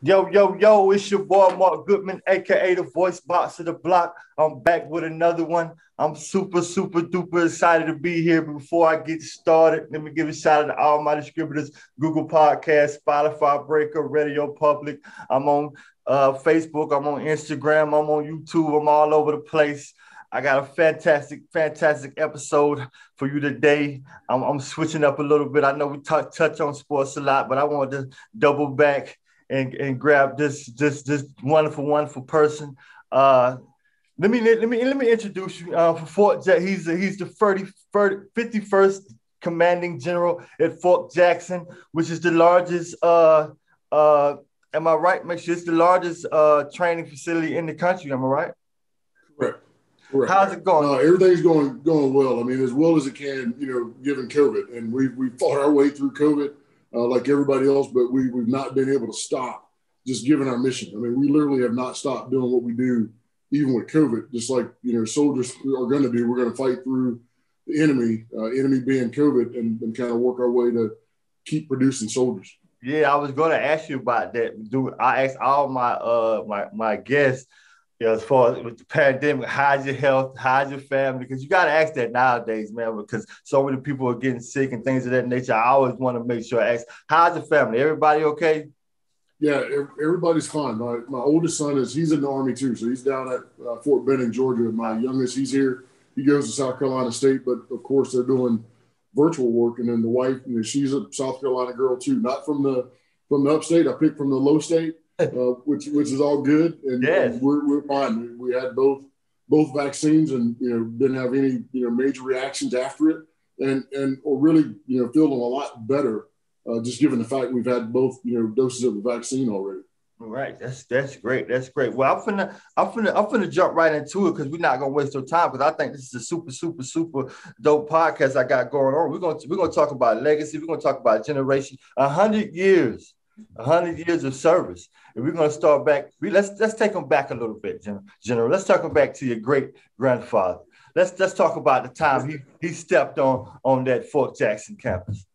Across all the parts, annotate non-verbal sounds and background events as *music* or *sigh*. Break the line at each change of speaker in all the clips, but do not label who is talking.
Yo, yo, yo, it's your boy Mark Goodman, aka the voice box of the block. I'm back with another one. I'm super, super duper excited to be here. Before I get started, let me give a shout out to all my distributors Google Podcast, Spotify, Breaker, Radio Public. I'm on uh, Facebook, I'm on Instagram, I'm on YouTube, I'm all over the place. I got a fantastic, fantastic episode for you today. I'm, I'm switching up a little bit. I know we t- touch on sports a lot, but I wanted to double back and, and grab this this this wonderful wonderful person. Uh, let me let me let me introduce you. Uh, for Fort Jack, he's he's the 30, 51st commanding general at Fort Jackson, which is the largest. Uh, uh, am I right? Make sure it's the largest uh, training facility in the country. Am I right?
Correct. Correct.
How's it going?
Uh, everything's going going well. I mean, as well as it can, you know, given COVID, and we we fought our way through COVID uh, like everybody else, but we, we've not been able to stop just given our mission. I mean, we literally have not stopped doing what we do, even with COVID, just like, you know, soldiers are going to do. We're going to fight through the enemy, uh, enemy being COVID, and, and kind of work our way to keep producing soldiers.
Yeah, I was going to ask you about that. Do I asked all my uh my my guests yeah, as far as with the pandemic, how's your health? How's your family? Because you got to ask that nowadays, man, because so many people are getting sick and things of that nature. I always want to make sure I ask, how's the family? Everybody okay?
Yeah, everybody's fine. My, my oldest son is, he's in the Army too. So he's down at uh, Fort Benning, Georgia. My youngest, he's here. He goes to South Carolina State, but of course they're doing virtual work. And then the wife, you know, she's a South Carolina girl too, not from the, from the upstate. I picked from the low state uh, which which is all good, and,
yes.
and we're, we're fine. We had both both vaccines, and you know didn't have any you know major reactions after it, and and or really you know feeling a lot better, uh, just given the fact we've had both you know doses of the vaccine already.
Right, that's that's great. That's great. Well, I'm finna I'm finna I'm finna jump right into it because we're not gonna waste no time because I think this is a super super super dope podcast I got going on. We're gonna we're gonna talk about legacy. We're gonna talk about generation, a hundred years 100 years of service. And we're going to start back. We, let's let's take them back a little bit, General. Let's talk them back to your great grandfather. Let's let's talk about the time he he stepped on on that Fort Jackson campus.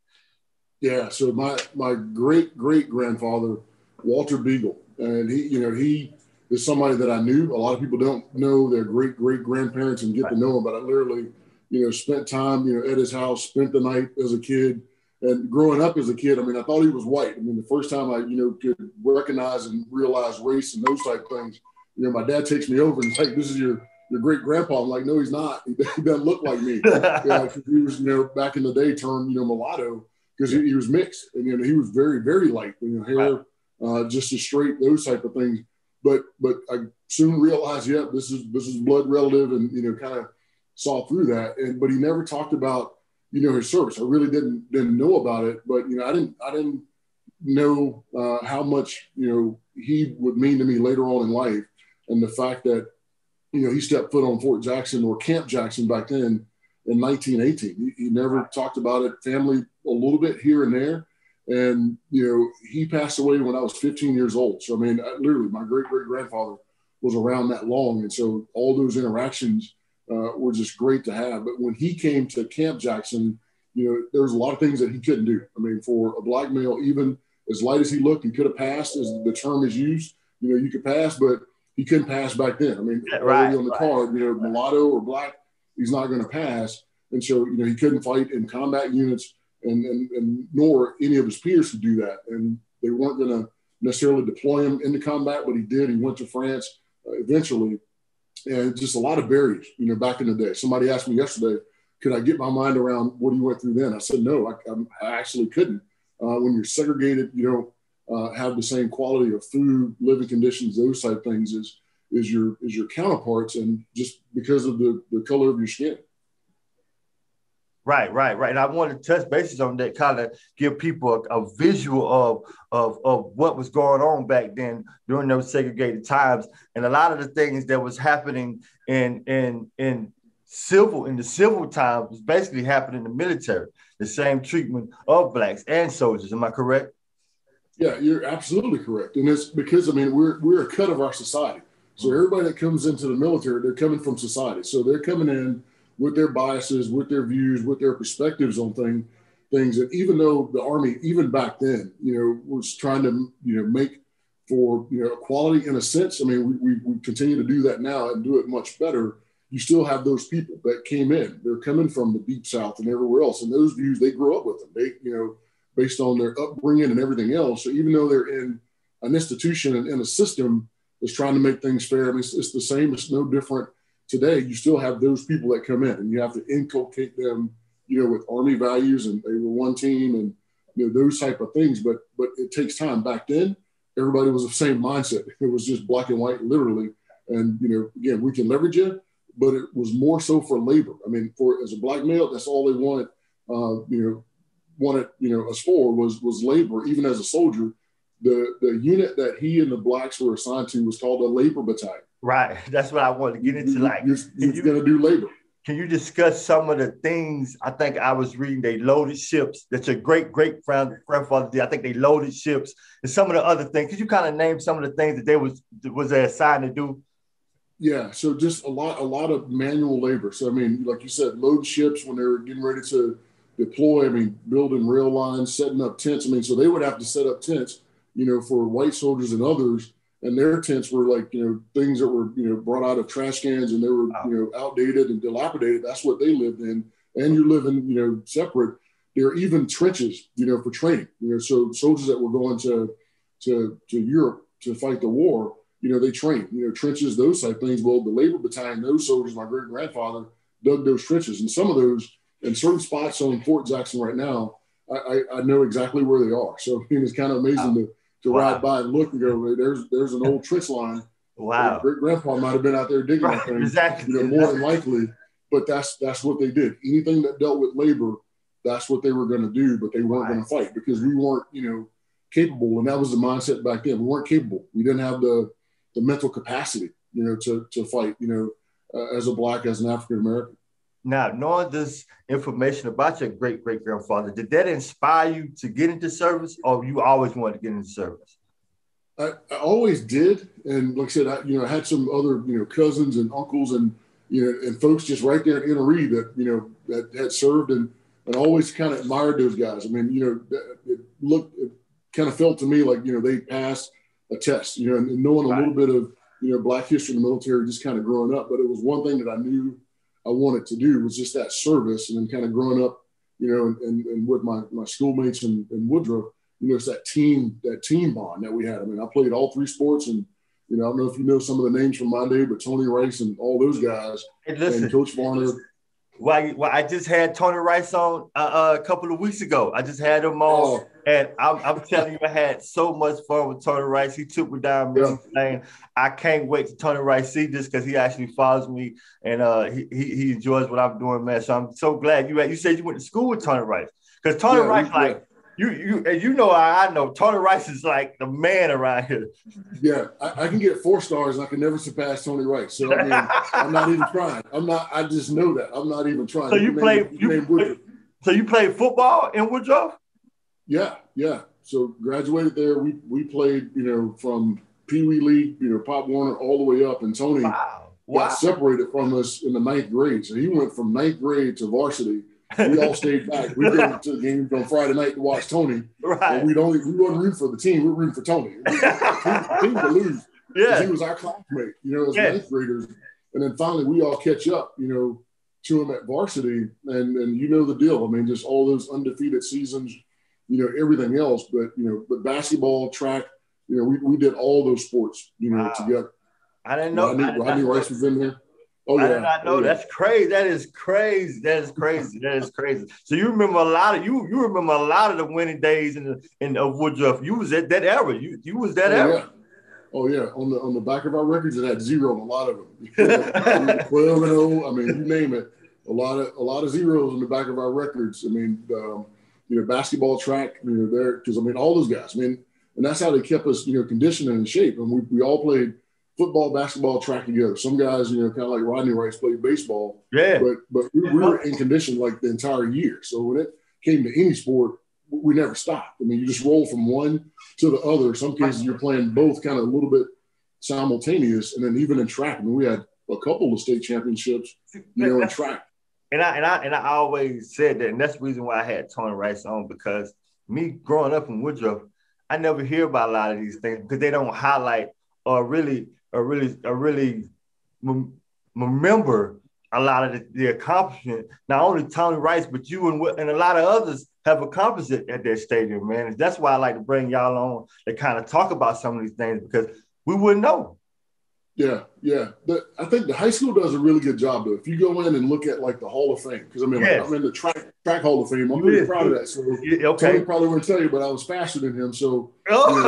Yeah. So my my great great grandfather, Walter Beagle, and he you know he is somebody that I knew. A lot of people don't know their great great grandparents and get right. to know him, but I literally you know spent time you know at his house, spent the night as a kid and growing up as a kid, I mean, I thought he was white. I mean, the first time I, you know, could recognize and realize race and those type things, you know, my dad takes me over and he's like, "This is your your great grandpa." I'm like, "No, he's not. *laughs* He, doesn't look like me." *laughs* yeah, he was, you know, back in the day, termed you know mulatto because he, he, was mixed, and you know, he was very very light, you know, hair, uh, just as straight, those type of things. But but I soon realized, yeah, this is this is blood relative, and you know, kind of saw through that. And but he never talked about you know his service. I really didn't didn't know about it, but you know I didn't I didn't know uh, how much you know he would mean to me later on in life, and the fact that you know he stepped foot on Fort Jackson or Camp Jackson back then in 1918. He, he never talked about it. Family a little bit here and there, and you know he passed away when I was 15 years old. So I mean, I, literally, my great great grandfather was around that long, and so all those interactions uh, were just great to have. But when he came to Camp Jackson, you know, there was a lot of things that he couldn't do. I mean, for a black male, even as light as he looked, he could have passed, as the term is used. You know, you could pass, but he couldn't pass back then. I mean, right, on the right. card, you know, mulatto or black, he's not going to pass. And so, you know, he couldn't fight in combat units, and, and, and nor any of his peers could do that. And they weren't going to necessarily deploy him into combat, but he did. He went to France uh, eventually and just a lot of barriers, you know, back in the day. Somebody asked me yesterday, could I get my mind around what you went through then? I said, no, I, I actually couldn't. Uh, when you're segregated, you don't uh, have the same quality of food, living conditions, those type of things as, is your, is your counterparts. And just because of the, the color of your skin.
Right, right, right. And I want to touch bases on that, kind of give people a, a, visual of, of of what was going on back then during those segregated times, and a lot of the things that was happening in in in civil in the civil times was basically happening in the military. The same treatment of blacks and soldiers. Am I correct?
Yeah, you're absolutely correct, and it's because I mean we're we're a cut of our society. So everybody that comes into the military, they're coming from society. So they're coming in with their biases, with their views, with their perspectives on thing, things. And even though the army, even back then, you know, was trying to, you know, make for you know equality in a sense. I mean, we, we, we continue to do that now and do it much better. You still have those people that came in. They're coming from the deep south and everywhere else, and those views they grew up with them. They you know based on their upbringing and everything else. So even though they're in an institution and in a system that's trying to make things fair, I mean, it's, it's the same. It's no different today. You still have those people that come in, and you have to inculcate them, you know, with Army values, and they were one team, and you know those type of things. But but it takes time. Back then, everybody was the same mindset. *laughs* It was just black and white, literally. And you know, again, we can leverage it, but it was more so for labor. I mean, for as a black male, that's all they wanted. Uh, you know, wanted you know us for was was labor. Even as a soldier, the the unit that he and the blacks were assigned to was called a labor battalion.
Right. *laughs* That's what I wanted to get into. Like,
you, going to do labor.
Can you discuss some of the things? I think I was reading they loaded ships That's your great great grandfather did. I think they loaded ships and some of the other things. Could you kind of name some of the things that they was was they assigned to do?
Yeah, so just a lot a lot of manual labor. So I mean, like you said, load ships when they were getting ready to deploy. I mean, building rail lines, setting up tents. I mean, so they would have to set up tents, you know, for white soldiers and others and their tents were like you know things that were you know brought out of trash cans and they were wow. you know outdated and dilapidated. That's what they lived in, and you're living you know separate. There are even trenches you know for training. You know, so soldiers that were going to to to Europe to fight the war, you know, they trained. You know, trenches, those type things. Well, the labor battalion, those soldiers, my great grandfather dug those trenches, and some of those in certain spots on Fort Jackson right now. I, I, I know exactly where they are. So I mean, it's kind of amazing wow. to to wow. ride by and look and go, there's there's an old trench line.
Wow.
Great grandpa might have been out there digging right, things.
Exactly.
You know, more than likely. But that's that's what they did. Anything that dealt with labor, that's what they were going to do. But they weren't right. going to fight because we weren't, you know, capable. And that was the mindset back then. We weren't capable. We didn't have the the mental capacity, you know, to to fight. You know, uh, as a black, as an African American.
Now, knowing this information about your great great grandfather, did that inspire you to get into service, or you always wanted to get into service?
I, I always did, and like I said, I, you know, I had some other you know cousins and uncles and you know and folks just right there in Enoree that you know that had served and and always kind of admired those guys. I mean, you know, it looked it kind of felt to me like you know they passed a test, you know, and, knowing right. a little bit of you know black history in the military, just kind of growing up. But it was one thing that I knew I wanted to do was just that service. And then kind of growing up, you know, and, and, and with my, my schoolmates in, in Woodruff, you know, it's that team, that team bond that we had. I mean, I played all three sports and, you know, I don't know if you know some of the names from my day, but Tony Rice and all those guys and Coach Varner.
Well, well, I just had Tony Rice on uh, uh, a couple of weeks ago. I just had him on. Oh and I'm, I'm, telling you, I had so much fun with Tony Rice. He took me down yeah. lane. I can't wait to Tony Rice see this because he actually follows me and uh, he, he enjoys what I'm doing, man. So I'm so glad you you said you went to school with Tony Rice because Tony yeah, Rice, like you you and you know I, I know Tony Rice is like the man around here.
Yeah, I, I, can get four stars. I can never surpass Tony Rice. So I mean, I'm not even trying. I'm not. I just know that I'm not even trying.
So you, play you, play. so you played football in Woodruff?
Yeah, yeah. So graduated there. We we played, you know, from Pee Wee League, you know, Pop Warner all the way up, and Tony wow. Wow. got separated from us in the ninth grade. So he went from ninth grade to varsity. We all stayed back. We went to the game on Friday night to watch Tony. Right. And we'd only we weren't rooting for the team. We were rooting for Tony. The team to lose. Yeah. He was our classmate, you know, as yes. ninth graders. And then finally we all catch up, you know, to him at varsity. And and you know the deal. I mean, just all those undefeated seasons you know, everything else. But, you know, but basketball, track, you know, we, we did all those sports, you know, wow. together.
I didn't know.
Rodney, Rodney Rice was in there.
Oh, yeah. I did not know. Oh, yeah. That's crazy. That is crazy. That is crazy. that is crazy. So you remember a lot of you. You remember a lot of the winning days in the in of Woodruff. You was at that era. You you was that
oh,
era.
Yeah. Oh yeah. On the on the back of our records, it had zero on a lot of them. Twelve and zero. Oh, I mean, you name it. A lot of a lot of zeros on the back of our records. I mean, um, you know, basketball, track, you know, there, because I mean, all those guys, I mean, and that's how they kept us, you know, conditioned and in shape. And we, we all played football, basketball, track together. Some guys, you know, kind of like Rodney Rice played baseball.
Yeah.
But but we, we were in condition like the entire year. So when it came to any sport, we never stopped. I mean, you just roll from one to the other. Some cases you're playing both kind of a little bit simultaneous. And then even in track, I mean, we had a couple of state championships, you know, in track
and I and I and I always said that, and that's the reason why I had Tony Rice on because me growing up in Woodruff, I never hear about a lot of these things because they don't highlight or really or really or really remember a lot of the, the, accomplishment. Not only Tony Rice, but you and and a lot of others have accomplished it at their stadium, man. And that's why I like to bring y'all on to kind of talk about some of these things because we wouldn't know.
Yeah, yeah. The, I think the high school does a really good job though. If you go in and look at like the Hall of Fame, because I mean, yes. like, I'm in the track track Hall of Fame. I'm really proud of that. So okay. Tony probably wouldn't tell you, but I was faster than him, so oh. you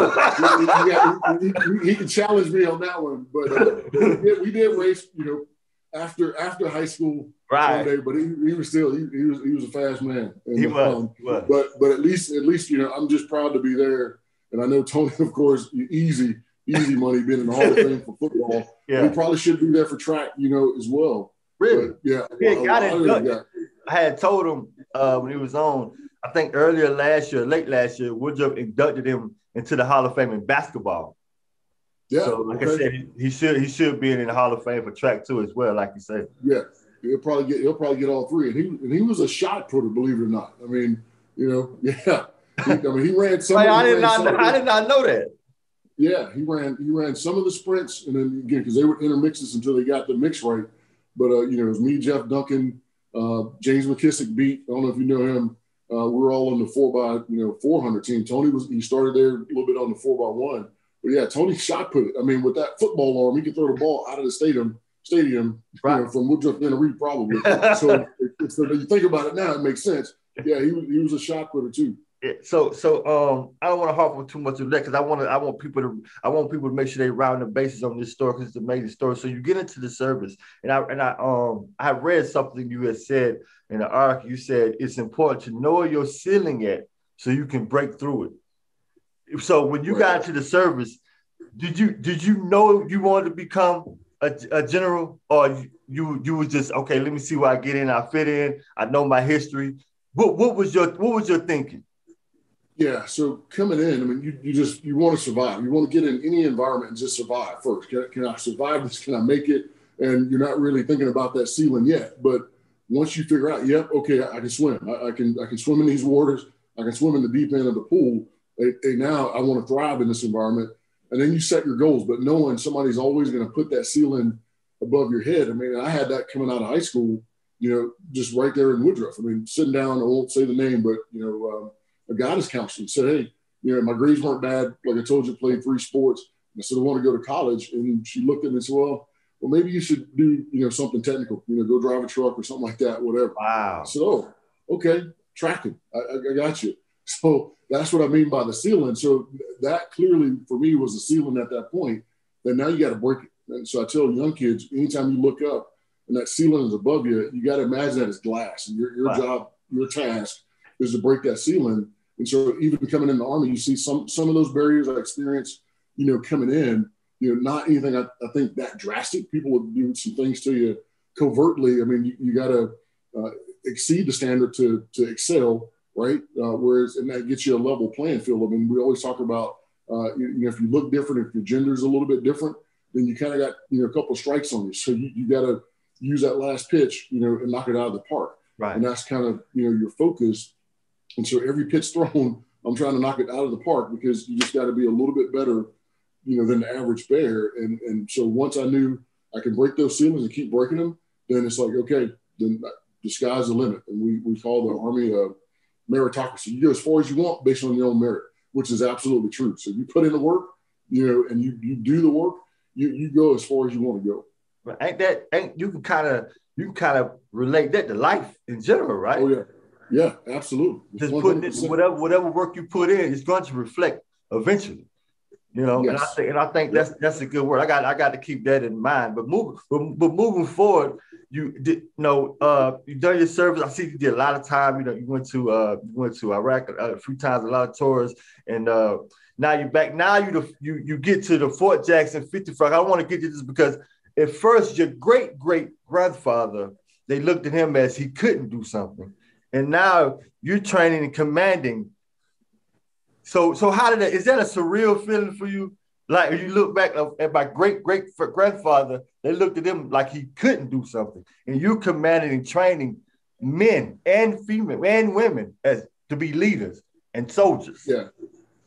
know, he, he, he, he, can challenge me on that one. But uh, we, did, we, did, race, you know, after after high school right. one day. But he, he was still he, was he was a fast man. And,
he, was, um, he was.
But but at least at least you know I'm just proud to be there. And I know Tony, *laughs* of course, easy easy money being in the Hall of Fame for football. *laughs* Yeah. He probably should be there for track, you know, as well.
Really?
But, yeah.
Yeah, got it. I had told him uh, when he was on, I think earlier last year, late last year, Woodruff inducted him into the Hall of Fame in basketball. Yeah. So, like okay. I said, he, he, should he should be in the Hall of Fame for track too as well, like you said.
Yeah, he'll probably get he'll probably get all three, and he and he was a shot putter, believe it or not. I mean, you know, *laughs* yeah. He, I mean, he ran some.
I did not. I did not know that.
Yeah, he ran he ran some of the sprints, and then again because they were intermixes until they got the mix right. But uh, you know, it was me, Jeff Duncan, uh, James McKissick beat. I don't know if you know him. Uh, we were all on the four by you know 400 team. Tony was he started there a little bit on the four by one, but yeah, Tony shot put it. I mean, with that football arm, he could throw the ball out of the stadium stadium right. you know, from Woodruff to Reed probably. *laughs* so if, you think about it now, it makes sense. Yeah, he was he was a shot putter too
so so um I don't want to harp on too much of that because I want to I want people to I want people to make sure they round the bases on this story because it's an amazing story. So you get into the service and I and I um I read something you had said in the arc. You said it's important to know your ceiling at so you can break through it. So when you right. got into the service, did you did you know you wanted to become a, a general or you, you you was just okay? Let me see where I get in. I fit in. I know my history. What what was your what was your thinking?
Yeah. So coming in, I mean, you, you just you want to survive. You want to get in any environment and just survive first. Can, can I survive this? Can I make it? And you're not really thinking about that ceiling yet. But once you figure out, yep, okay, I, I can swim. I, I, can I can swim in these waters. I can swim in the deep end of the pool. Hey, now I want to thrive in this environment. And then you set your goals, but knowing somebody's always going to put that ceiling above your head. I mean, I had that coming out of high school. You know, just right there in Woodruff. I mean, sitting down. I won't say the name, but you know. Um, a guidance counselor and said, Hey, you know, my grades weren't bad. Like I told you, played three sports. And I said, I want to go to college. And she looked at me and said, Well, well, maybe you should do, you know, something technical, you know, go drive a truck or something like that, whatever.
Wow.
I said, Oh, okay, tracking. I, I got you. *laughs* So that's what I mean by the ceiling. So that clearly for me was the ceiling at that point. Then now you got to break it. And so I tell young kids, anytime you look up and that ceiling is above you, you got to imagine that it's glass. And your, your wow. job, your task is to break that ceiling and so even coming in the army, you see some some of those barriers I experienced, you know, coming in, you know, not anything I, I think that drastic. People would do some things to you covertly. I mean, you, you got to uh, exceed the standard to to excel, right? Uh, whereas and that gets you a level playing field. I mean, we always talk about uh, you, you, know if you look different, if your gender is a little bit different, then you kind of got you know a couple of strikes on you. So you, you got to use that last pitch, you know, and knock it out of the park.
Right.
And that's kind of you know your focus and so every pitch thrown, I'm trying to knock it out of the park because you just got to be a little bit better, you know, than the average bear. And and so once I knew I could break those ceilings and keep breaking them, then it's like okay, then the sky's the limit. And we we call the army a meritocracy. You go as far as you want based on your own merit, which is absolutely true. So you put in the work, you know, and you you do the work, you you go as far as you want to go.
But ain't that ain't you can kind of you can kind of relate that to life in general, right?
Oh yeah. Yeah, absolutely.
Just 100%. putting it, whatever whatever work you put in is going to reflect eventually. You know, yes. and I think and I think that's that's a good word. I got I got to keep that in mind. But moving but, but moving forward, you did you know uh you done your service. I see you did a lot of time. You know, you went to uh you went to Iraq a few times, a lot of tours, and uh now you're back. Now you the, you you get to the Fort Jackson 55. I want to get to this because at first your great great grandfather they looked at him as he couldn't do something and now you're training and commanding. So, so how did that? Is that a surreal feeling for you? Like you look back at my great great grandfather, they looked at him like he couldn't do something, and you commanding and training men and female and women as to be leaders and soldiers.
Yeah,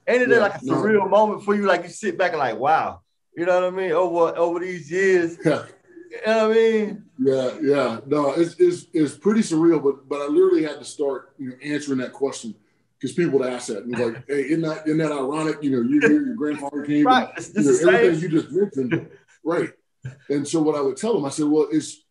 Ain't it yeah, like a surreal no. moment for you? Like you sit back and like, wow, you know what I mean? Over over these years. Yeah. You know what I mean?
Yeah, yeah. No, it's, it's it's pretty surreal, but but I literally had to start, you know, answering that question because people would ask that and like, hey, isn't that isn't that ironic? You know, you hear your grandfather came, right. and, you know, everything you just mentioned, right? And so what I would tell them, I said, well, it's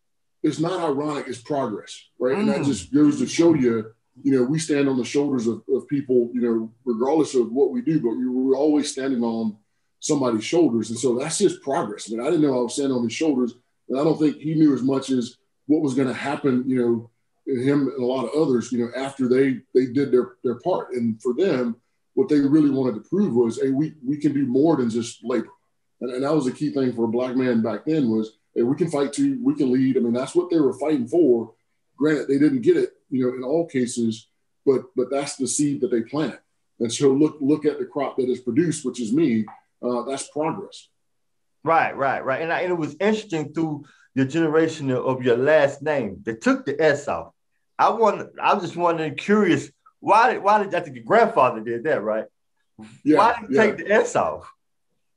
it's not ironic, it's progress, right? Mm. And that mm. just goes to show you you know, we stand on the shoulders of, of people, you know, regardless of what we do, but we're always standing on somebody's shoulders. And so that's just progress. I mean, I didn't know I was standing on his shoulders. And I don't think he knew as much as what was going to happen, you know, him and a lot of others, you know, after they they did their their part. And for them, what they really wanted to prove was, hey, we we can do more than just labor. And, and that was a key thing for a black man back then was, hey, we can fight too, we can lead. I mean, that's what they were fighting for. Granted, they didn't get it you know, in all cases, but but that's the seed that they planted. And so look look at the crop that is produced, which is me. Uh, that's progress.
Right, right, right. And, I, and it was interesting through your generation of your last name. They took the S off. I want. I was just wondering, curious, why did why did I think your grandfather did that, right? Yeah, why did he yeah. take the S off?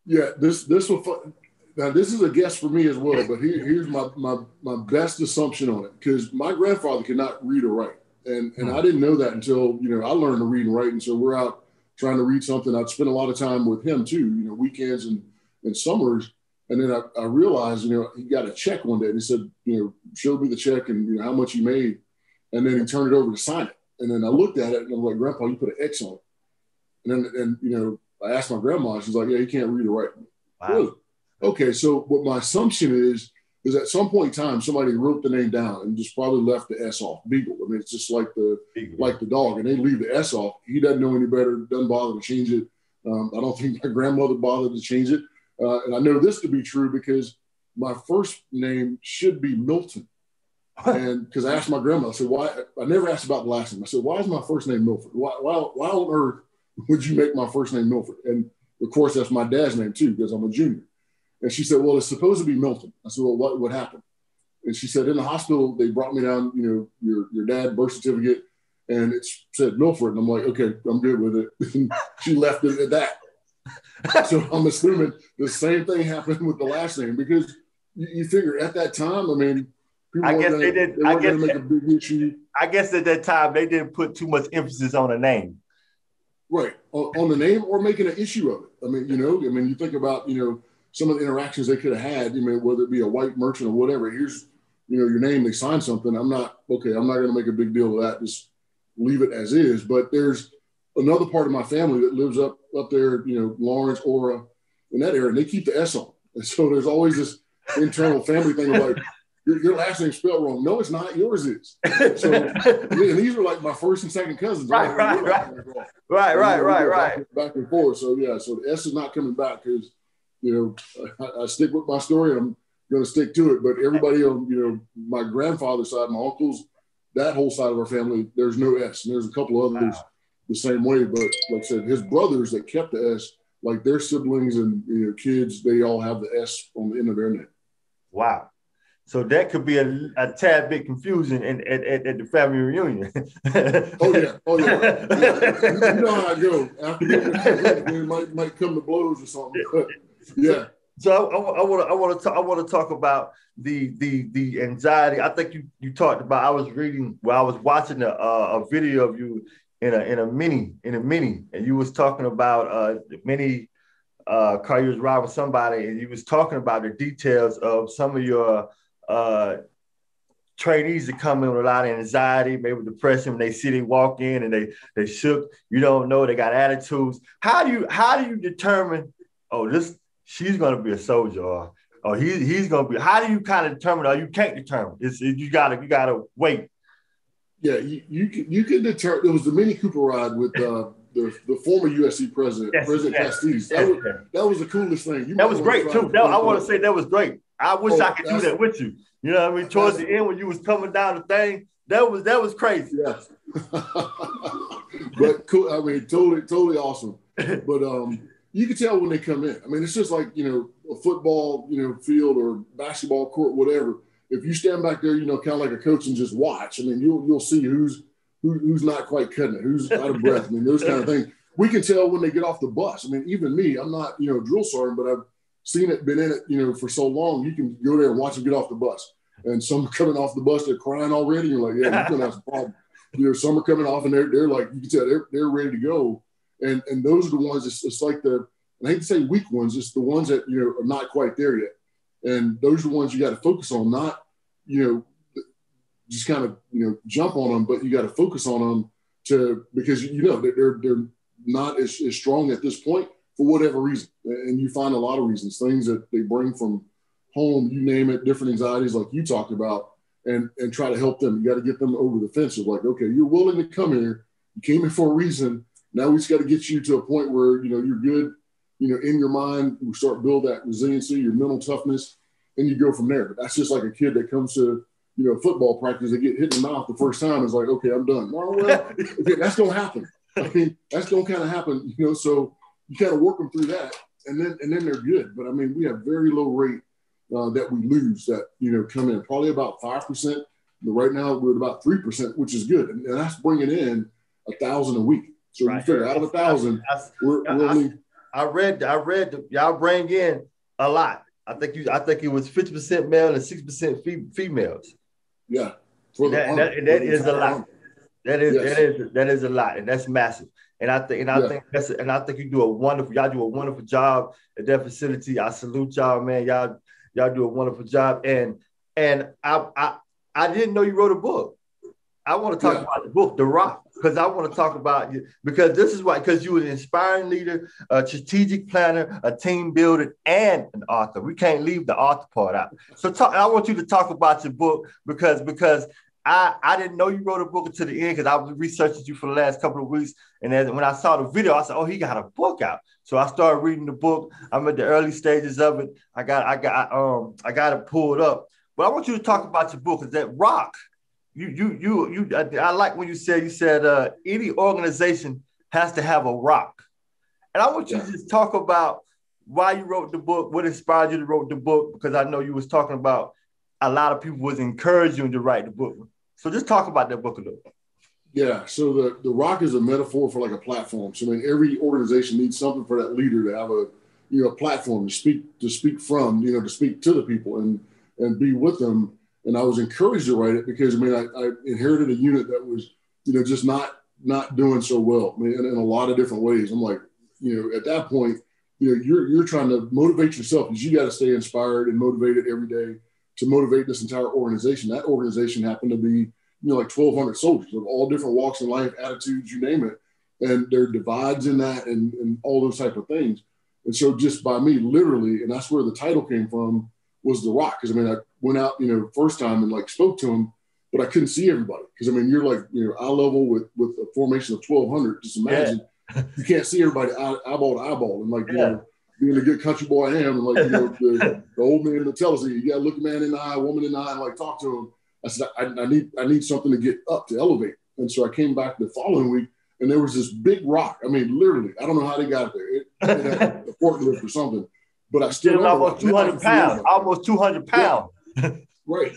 Yeah, this this will now this is a guess for me as well, but here, here's my, my my best assumption on it because my grandfather could not read or write, and and hmm. I didn't know that until you know I learned to read and write, and so we're out trying to read something. I'd spend a lot of time with him too, you know, weekends and and summers, and then I, I realized you know he got a check one day, and he said you know showed me the check and you know how much he made, and then he turned it over to sign it, and then I looked at it and I'm like, Grandpa, you put an X on it, and then and you know I asked my grandma, she's like, yeah, he can't read or write. Wow. Really? Okay, so what my assumption is is at some point in time somebody wrote the name down and just probably left the S off. Beagle. I mean, it's just like the Beagle. like the dog, and they leave the S off. He doesn't know any better. Doesn't bother to change it. Um, I don't think my *laughs* grandmother bothered to change it, uh, and I know this to be true because my first name should be Milton. and because I asked my grandma, I said, "Why?" I never asked about the last name. I said, "Why is my first name Milford? Why, why, why on earth would you make my first name Milford?" And of course, that's my dad's name too, because I'm a junior. And she said, Well, it's supposed to be Milton. I said, Well, what, what happened? And she said, In the hospital, they brought me down, you know, your, your dad, birth certificate, and it said Milford. And I'm like, Okay, I'm good with it. *laughs* And she left it at that. *laughs* so I'm assuming the same thing happened with the last name because you, you figure at that time, I mean,
I guess gonna, they did. They I guess make a big issue. I guess at that time they didn't put too much emphasis on a name.
Right on, on, the name or making an issue of it. I mean, you know, I mean, you think about you know some of the interactions they could have had, you know, whether it be a white merchant or whatever. Here's, you know, your name, they sign something. I'm not, okay, I'm not going to make a big deal of that. Just leave it as is. But there's another part of my family that lives up up there, you know, Laurens, Ora, in that area, and they keep the S on. And so there's always this internal family thing of like, your, your last name's spelled wrong. No, it's not. Yours is. So and these are like my first and second cousins.
Right, right, right. Right, right, right, right.
Back and forth. So yeah, so the S is not coming back because you know, I, I stick with my story. I'm going to stick to it. But everybody on, you know, my grandfather's side, my uncles, that whole side of our family, there's no S. And there's a couple others wow. The same way. But like I said, his brothers that kept the S, like their siblings and you know kids, they all have the S on the end of their name.
Wow. So that could be a, a tad bit confusing in, at, at, at the family reunion.
oh yeah, oh yeah. yeah. You know how I go. After we might might come to blows or something. But yeah.
So I want to I want to I want to talk about the the the anxiety. I think you you talked about. I was reading while I was watching a, a video of you in a in a mini in a mini, and you was talking about uh mini uh car you was riding somebody, and you was talking about the details of some of your uh trainees that come in with a lot of anxiety, maybe depression when they see they walk in and they they shook. You don't know they got attitudes. How do you how do you determine? Oh, this she's to be a soldier or, or he, he's to be how do you kind of determine or you can't determine it's it, you gotta you gotta wait
yeah you, you can you can determine it was the mini cooper ride with uh the, the former USC president, yes, President yes, Castile. That, yes, was, that was the coolest thing.
You that was great too. That, I want to say that was great. I wish oh, I could do that with you. You know what I mean? Towards the end when you was coming down the thing, that was that was crazy.
Yes. *laughs* but cool. I mean, totally, totally awesome. *laughs* But um, you can tell when they come in. I mean, it's just like you know a football, you know, field or basketball court, whatever. If you stand back there, you know, kind of like a coach and just watch. I mean, you'll you'll see who's who, who's not quite cutting it, who's out of breath. I mean, those kind of things. we can tell when they get off the bus. I mean, even me, I'm not, you know, drill sergeant, but I've seen it, been in it, you know, for so long. You can go there and watch them get off the bus. And some coming off the bus, they're crying already. You're like, yeah, you're gonna have some problem. You know, some are coming off and they're they're like, you can tell they're they're ready to go. And and those are the ones. It's, it's like the I hate to say weak ones. It's the ones that you know are not quite there yet. And those are the ones you got to focus on, not you know just kind of you know jump on them, but you got to focus on them to because you know they're they're not as, as strong at this point for whatever reason. And you find a lot of reasons, things that they bring from home, you name it, different anxieties like you talked about, and and try to help them. You got to get them over the fence of like, okay, you're willing to come here. You came here for a reason. Now we just got to get you to a point where you know you're good, you know, in your mind. We start build that resiliency, your mental toughness, and you go from there. But that's just like a kid that comes to you know football practice. They get hit in the mouth the first time. It's like, okay, I'm done. Well, well *laughs* that's gonna happen. I mean, that's gonna kind of happen, you know. So you kind of work them through that, and then and then they're good. But I mean, we have very low rate uh, that we lose that you know come in probably about five percent. But right now we're at about three percent, which is good, and, and, that's bringing in a thousand a week. So right. you figure out of a thousand, we're, we're
I, only. I read, I read, y'all bring in a lot. I think you, I think it was fifty percent male and six percent females.
Yeah,
for that, that, that is a lot. That is yes. that is that is a lot, and that's massive. And I think and I yeah. think that's and I think you do a wonderful y'all do a wonderful job at that facility. I salute y'all, man. Y'all y'all do a wonderful job. And and I I I didn't know you wrote a book. I want to talk yeah. about the book, The Rock, because I want to talk about you because this is why because you were an inspiring leader, a strategic planner, a team builder, and an author. We can't leave the author part out. So talk, I want you to talk about your book because because I, I didn't know you wrote a book until the end because I was researching you for the last couple of weeks. And when I saw the video, I said, "Oh, he got a book out." So I started reading the book. I'm at the early stages of it. I got I got um I got it pulled up. But I want you to talk about your book. Is that rock? You you you you. I, I like when you said you said uh, any organization has to have a rock, and I want you yeah. to just talk about why you wrote the book, what inspired you to write the book, because I know you was talking about a lot of people was encouraging you to write the book. So just talk about that book a little.
Yeah. So the, the rock is a metaphor for like a platform. So I mean, every organization needs something for that leader to have a you know a platform to speak to speak from, you know, to speak to the people and and be with them. And I was encouraged to write it because I mean I, I inherited a unit that was you know just not not doing so well I mean, in, in a lot of different ways. I'm like you know at that point you know you're you're trying to motivate yourself because you got to stay inspired and motivated every day to motivate this entire organization. That organization happened to be, you know, like 1,200 soldiers of all different walks in life, attitudes, you name it. And there are divides in that and, and all those type of things. And so just by me, literally, and that's where the title came from, was The Rock. Because I mean, I went out, you know, first time and like spoke to him, but I couldn't see everybody. Because I mean, you're like, you know, eye level with with a formation of 1,200. Just imagine yeah. you can't see everybody eye, eyeball to eyeball. And like, yeah. you know, being a good country boy I am, and like you know, *laughs* the, the old man that tells you, you got to look a man in the eye, woman in the eye, and like talk to him. I said, I, I, need, I need something to get up to elevate. And so I came back the following week, and there was this big rock. I mean, literally, I don't know how they got there. It, it had *laughs* a forklift or something, but I still
almost two hundred *laughs* pounds. Almost two hundred pounds.
Right.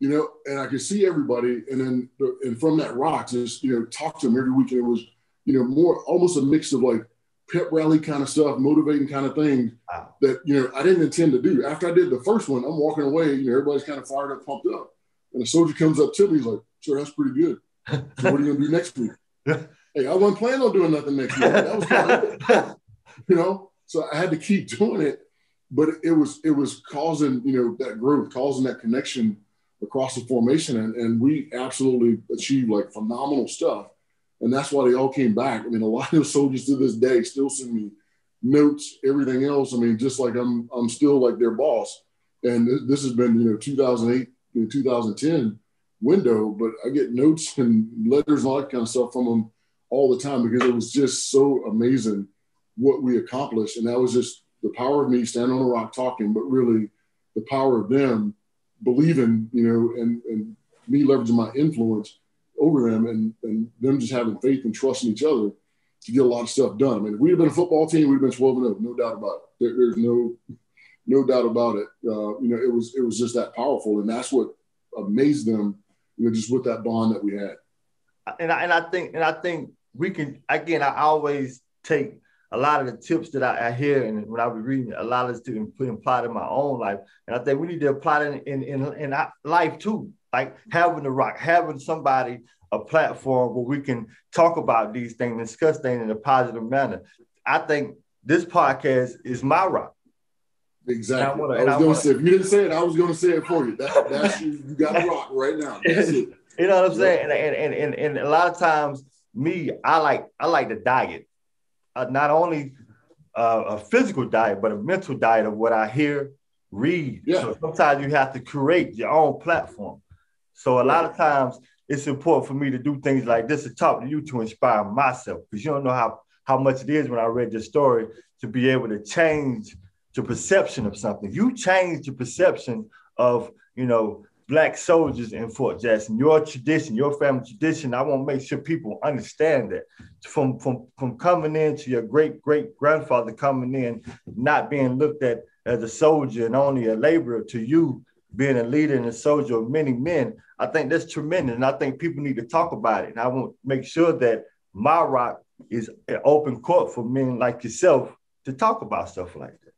You know, and I could see everybody, and then and from that rock, just you know, talk to them every week, and it was you know more almost a mix of like pep rally kind of stuff, motivating kind of things wow. that you know I didn't intend to do. After I did the first one, I'm walking away. You know, everybody's kind of fired up, pumped up, and a soldier comes up to me. He's like, "Sir, that's pretty good. So what are you gonna do next week?" *laughs* hey, I wasn't planning on doing nothing next week. That was kind of, *laughs* you know. So I had to keep doing it, but it was it was causing you know that growth, causing that connection across the formation, and, and we absolutely achieved like phenomenal stuff and that's why they all came back. I mean, a lot of soldiers to this day still send me notes, everything else. I mean, just like I'm, I'm still like their boss. And this has been, you know, 2008, you know, 2010 window, but I get notes *laughs* and letters and all that kind of stuff from them all the time because it was just so amazing what we accomplished. And that was just the power of me standing on a rock talking, but really the power of them believing, you know, and, and me leveraging my influence over them and, and them just having faith and trust in each other to get a lot of stuff done. I mean, if we'd have been a football team, we'd have been 12 and 0, no doubt about it. There, there's no no doubt about it. Uh, you know, it was it was just that powerful, and that's what amazed them. You know, just with that bond that we had.
And I, and I think and I think we can again. I always take a lot of the tips that I, I hear and when I was reading, a lot of this to put apply in my own life. And I think we need to apply it in, in, in, in life too. Like having the rock, having somebody, a platform where we can talk about these things, discuss things in a positive manner. I think this podcast is my rock.
Exactly. I, wanna, I was going to say, if you didn't say it, I was going to say it for you. That, that's you, you got a rock right now. *laughs* That's it.
You know what I'm saying? And, and, and, and a lot of times, me, I like I like the diet. Uh, not only uh, a physical diet, but a mental diet of what I hear, read. Yeah. So sometimes you have to create your own platform. So a lot of times it's important for me to do things like this to talk to you to inspire myself because you don't know how how much it is when I read your story to be able to change the perception of something. You change the perception of, you know, black soldiers in Fort Jackson, your tradition, your family tradition. I want to make sure people understand that from, from, from coming in to your great great grandfather coming in, not being looked at as a soldier and only a laborer to you being a leader and a soldier of many men. I think that's tremendous. And I think people need to talk about it. And I want to make sure that my rock is an open court for men like yourself to talk about stuff like that.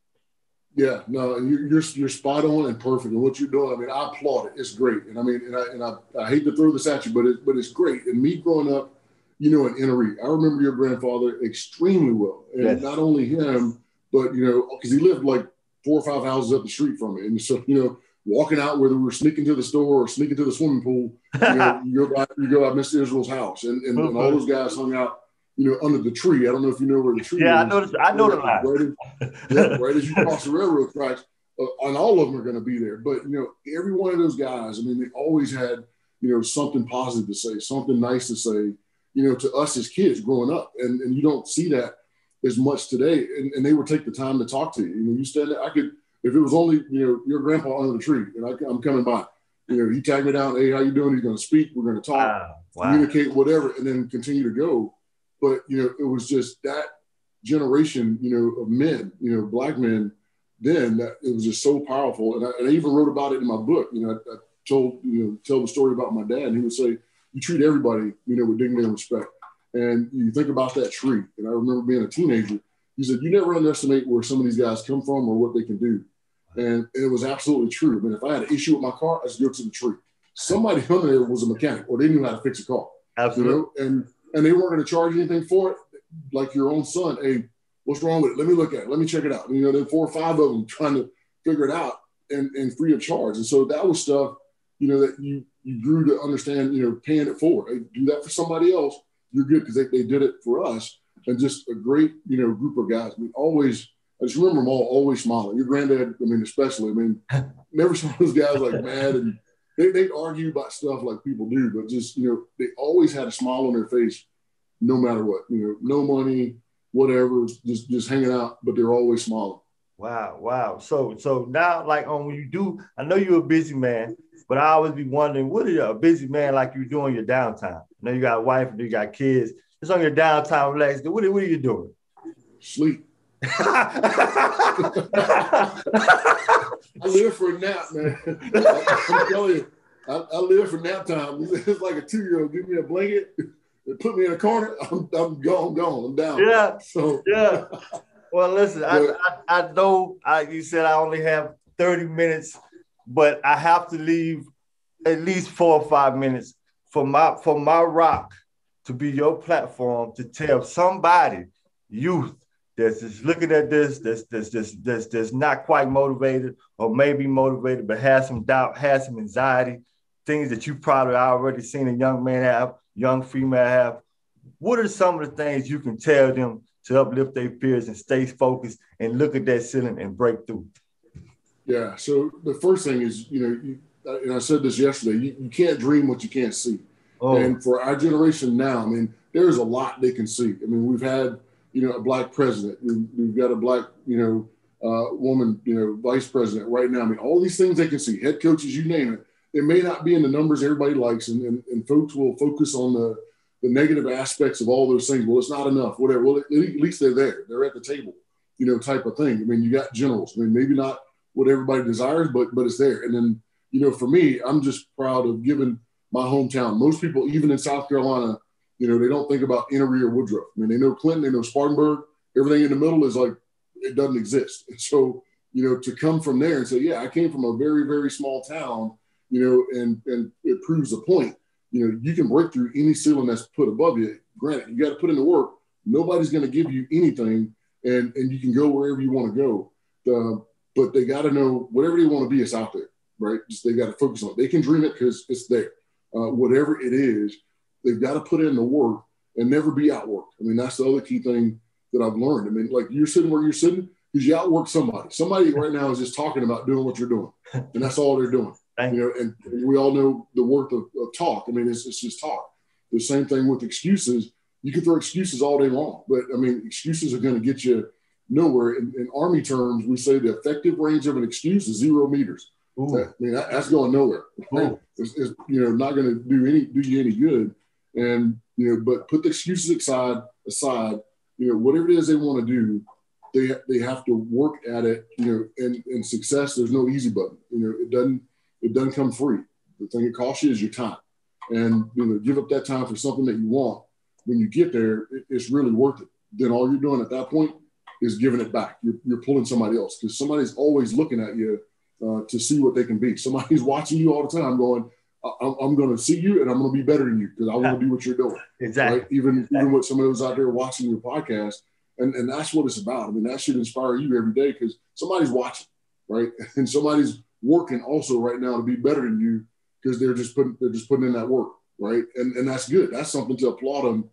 Yeah, no, you're, you're, you're spot on and perfect. And what you're doing, I mean, I applaud it. It's great. And I mean, and I and I, I hate to throw this at you, but it, but it's great. And me growing up, you know, in Enoree I remember your grandfather extremely well, and yes. not only him, but you know, because he lived like four or five houses up the street from me, and so you know, walking out whether we were sneaking to the store or sneaking to the swimming pool, you, know, *laughs* you go by you go by Mr. Israel's house, and, and, and all those guys hung out you know, under the tree. I don't know if you know where the tree
yeah,
is.
I know. The, I know the line.
Right, as, yeah, right as you cross the railroad tracks, uh, and all of them are going to be there. But you know, every one of those guys. I mean, they always had you know something positive to say, something nice to say. You know, to us as kids growing up, and and you don't see that as much today. And, and they would take the time to talk to you. You know, you stand there. I could if it was only you know your grandpa under the tree, and I, am coming by. You know, he tagged me down. Hey, how you doing? He's going to speak. We're going to talk, wow. Wow. communicate, whatever, and then continue to go but you know, it was just that generation, you know, of men, you know, black men. Then that it was just so powerful, and I, and I even wrote about it in my book. You know, I, I told you know tell the story about my dad, and he would say, "You treat everybody, you know, with dignity and respect." And you think about that tree. And I remember being a teenager. He said, "You never underestimate where some of these guys come from or what they can do." And it was absolutely true. I mean, if I had an issue with my car, I just go to the tree. Somebody *laughs* under there was a mechanic, or they knew how to fix a car.
Absolutely. You know?
And and they weren't going to charge anything for it, like your own son, hey, what's wrong with it? Let me look at it. Let me check it out. And, you know, then four or five of them trying to figure it out and, and free of charge. And so that was stuff, you know, that you you grew to understand, you know, paying it forward. Hey, do that for somebody else, you're good because they, they did it for us. And just a great, you know, group of guys. I mean, always, I just remember them all always smiling. Your granddad, I mean, especially, I mean, *laughs* never saw those guys like mad and they, they argue about stuff like people do, but just, you know, they always had a smile on their face no matter what, you know, no money, whatever, just, just hanging out, but they're always smiling.
Wow. Wow. So, so now like on um, when you do, I know you're a busy man, but I always be wondering, what are a busy man like you doing your downtime? I know you got a wife and you got kids. It's on your downtime, relax. What are, what are you doing?
Sleep. *laughs* I live for a nap, man. I'm telling you, I, I live for nap time. *laughs* It's like a two year old. Give me a blanket, and put me in a corner. I'm, I'm gone, gone. I'm down.
Yeah. So yeah. Well, listen, but, I, I, I know I, you said I only have 30 minutes, but I have to leave at least four or five minutes for my for my rock to be your platform to tell somebody, youth, that's just looking at this, that's that's that's that's, that's not quite motivated or maybe motivated, but has some doubt, has some anxiety, things that you probably already seen a young man have, young female have. What are some of the things you can tell them to uplift their peers and stay focused and look at that ceiling and break through?
Yeah. So the first thing is, you know, you, and I said this yesterday, you, you can't dream what you can't see. Oh. And for our generation now, I mean, there's a lot they can see. I mean, we've had you know, a black president. We've got a black, you know, uh, woman, you know, vice president right now. I mean, all these things they can see, head coaches, you name it. It may not be in the numbers everybody likes, and, and, and folks will focus on the, the negative aspects of all those things. Well, it's not enough, whatever. Well, at least they're there. They're at the table, you know, type of thing. I mean, you got generals. I mean, maybe not what everybody desires, but but it's there. And then, you know, for me, I'm just proud of giving my hometown. Most people, even in South Carolina, You know, they don't think about Enoree or Woodruff. I mean, they know Clinton, they know Spartanburg. Everything in the middle is like it doesn't exist. And *laughs* so, you know, to come from there and say, yeah, I came from a very, very small town, you know, and and it proves the point. You know, you can break through any ceiling that's put above you. Granted, you got to put in the work. Nobody's going to give you anything, and and you can go wherever you want to go. But they got to know whatever they want to be is out there, right? Just they got to focus on it. They can dream it because it's there. Uh, whatever it is, they've got to put in the work and never be outworked. I mean, that's the other key thing that I've learned. I mean, like you're sitting where you're sitting because you outwork somebody. Somebody right now is just talking about doing what you're doing, and that's all they're doing. you know, and we all know the worth of, of talk. I mean, it's, it's just talk. The same thing with excuses. You can throw excuses all day long, but I mean, excuses are going to get you nowhere. In, in, Army terms, we say the effective range of an excuse is zero meters. That, I mean, that, that's going nowhere. It's, it's, you know not going to do any do you any good. And you know, but put the excuses aside. Aside, you know, whatever it is they want to do, they they have to work at it. You know, and and success. There's no easy button. You know, it doesn't it doesn't come free. The thing it costs you is your time, and you know, give up that time for something that you want. When you get there, it, it's really worth it. Then all you're doing at that point is giving it back. You're, you're pulling somebody else because somebody's always looking at you uh, to see what they can be. Somebody's *laughs* watching you all the time, going, I'm, I'm going to see you and I'm going to be better than you because I want to do what you're doing.
Exactly.
Right? Even exactly. even with some of those out there watching your podcast, and and that's what it's about. I mean, that should inspire you every day because somebody's watching, right? *laughs* And somebody's working also right now to be better than you because they're just putting they're just putting in that work, right? And and that's good. That's something to applaud them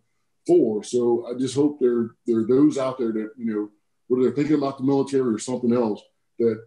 for. So I just hope there there are those out there that you know whether they're thinking about the military or something else that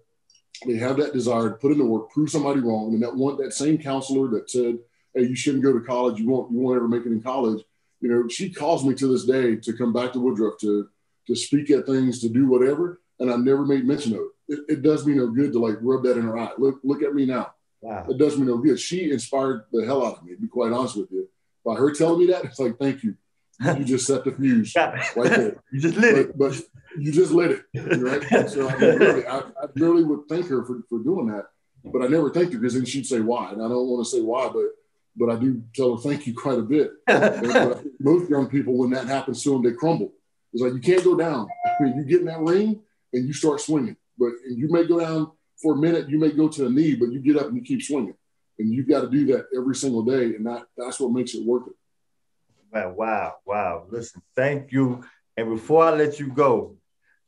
they have that desire to put in the work, prove somebody wrong, and that one that same counselor that said, "Hey, you shouldn't go to college. You won't you won't ever make it in college." You know, she calls me to this day to come back to Woodruff to to speak at things, to do whatever, and I never made mention of it. It, it does me no good to like rub that in her eye. Look look at me now. Wow. It does me no good. She inspired the hell out of me. To be quite honest with you, by her telling me that, it's like, thank you. *laughs* You just set the fuse *laughs* right there.
You just lit
but, it. But you just lit it, right? *laughs* so I, mean, really, I, I really would thank her for, for doing that, but I never thanked her because then she'd say why, and I don't want to say why, but but I do tell her thank you quite a bit. *laughs* most young people, when that happens to them, they crumble. It's like you can't go down. I mean, you get in that ring and you start swinging, but you may go down for a minute, you may go to a knee, but you get up and you keep swinging, and you've got to do that every single day, and that that's what makes it worth it.
Man, wow, wow. Listen, thank you. And before I let you go,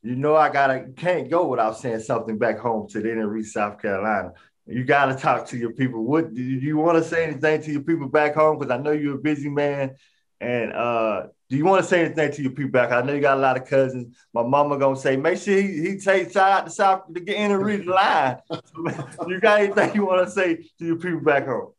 you know I gotta can't go without saying something back home to the Enoree, South Carolina. You gotta talk to your people. What do you want to say anything to your people back home? Because I know you're a busy man. And uh, do you want to say anything to your people back? I know you got a lot of cousins. My mama gonna say, make sure he, he takes out the South to get in and read the *laughs* line. you got anything you want to say to your people back home?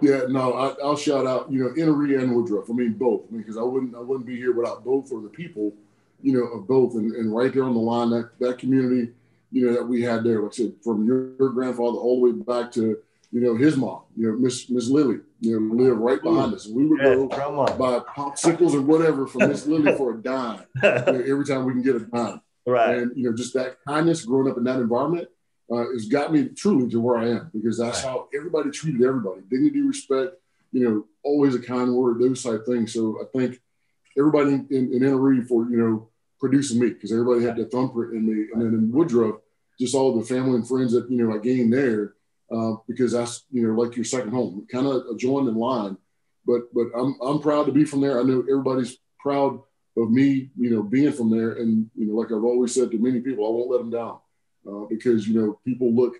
Yeah, no, I, will shout out, you know, Enoree and Woodruff. I mean, both. I mean, because I wouldn't, I wouldn't be here without both or the people you know, of both. And, and right there on the line, that, that community, you know, that we had there, like I said, from your, grandfather all the way back to, you know, his mom, you know, Miss Miss Lily, you know, live right behind us. We would go buy popsicles or whatever from Miss Lily for a dime *laughs* you know, every time we can get a dime.
Right.
And, you know, just that kindness growing up in that environment uh, has got me truly to where I am because that's right. how everybody treated everybody. Dignity, respect, you know, always a kind word, those type things. So I think everybody in, in, in Enoree for, you know, producing me because everybody had their thumbprint in me. And then in Woodruff, just all the family and friends that, you know, I gained there uh, because that's, you know, like your second home, kind of joined in line. But, but I'm, I'm proud to be from there. I know everybody's proud of me, you know, being from there. And, you know, like I've always said to many people, I won't let them down uh, because, you know, people look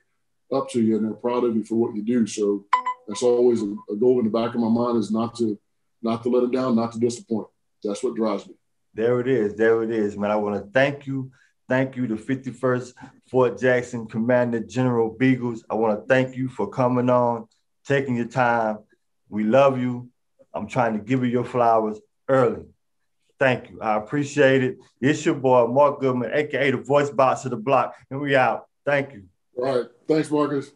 up to you and they're proud of you for what you do. So that's always a, a goal in the back of my mind is not to, not to let them down, not to disappoint. That's what drives me.
There it is. There it is, man. I want to thank you. Thank you to 51st Fort Jackson Commander General Beagles. I want to thank you for coming on, taking your time. We love you. I'm trying to give you your flowers early. Thank you. I appreciate it. It's your boy, Mark Goodman, aka the voice box of the block, and we out. Thank you.
All right. Thanks, Marcus.